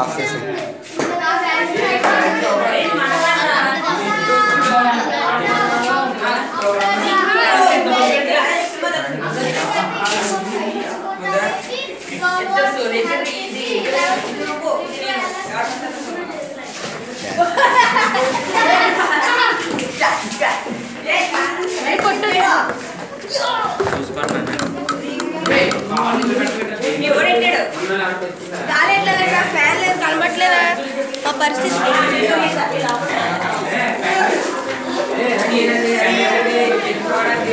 Ah, sim, sim.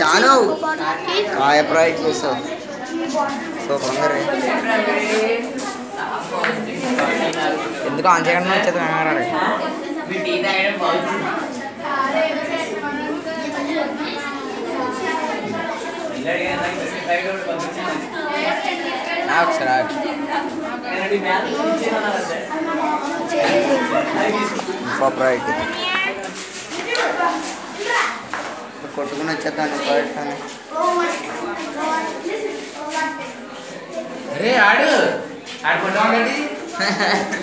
చాలు కాయ private చూసావు సూపర్ ఉంది రే ఎందుకు ఆన్ చేయకుండా వచ్చేది కంగారు రైట్ కొట్టుకుని వచ్చేస్తాను పడతాను రే ఆడు. ఆడుకుంటాం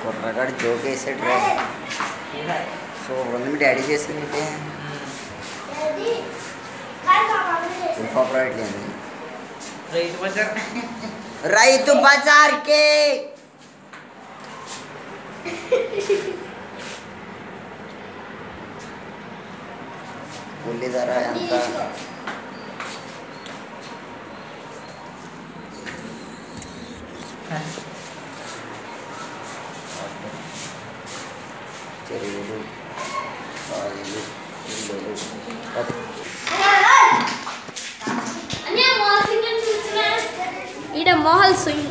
కుర్రగాడు జోక్ వేసాడు రా సూపర్ ఉంది మీ డాడీ చేసిందంటే ఉల్ఫా ప్రైవేట్లీ అండి రైతు బజార్ రైతు బజార్కి ఉల్లి ధర ఎంత ചെറുത് നാല് ഒമ്പത് പത്ത് ഇട മോഹൽ സുയി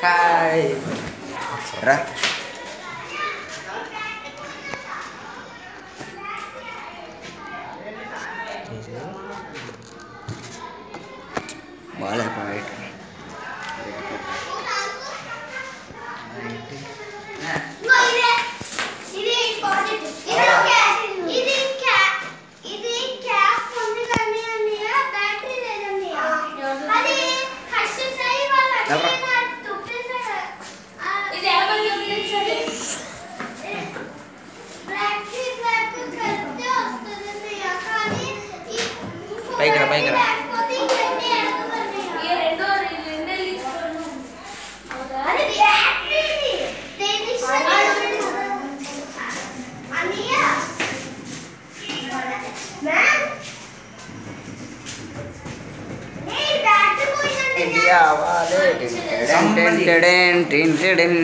Kai. Rata. बाल है वाइट Dobra. பயக்கிற பயக்கிற இந்தியாவாலே டின் டின் டின் டின்.